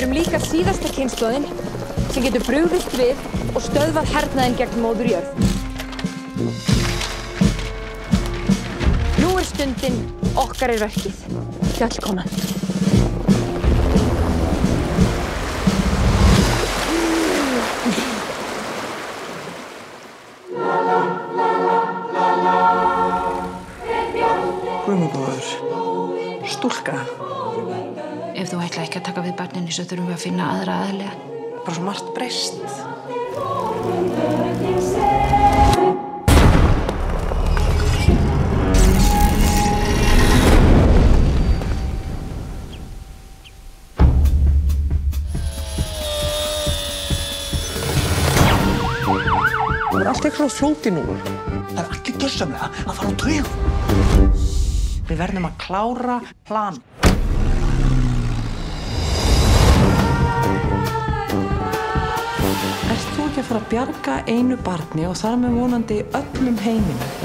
erum líka síðasta kynnslóðin sem getur brugðist við og stöðvað hernaðin gegn móður jörð. Nú er stundin okkar er verkið. Fjallkonan. Stúlka. Ef þú ætla ekki að taka við barninu svo þurfum við að finna aðra aðlega. Bara svo margt breyst. Það er allt eitthvað flóti nú. Það er allir gjörsamlega að fara á taugum. Við verðum að klára plan. Ekki að bjarga einu barni og þar með vonandi öllum heiminum?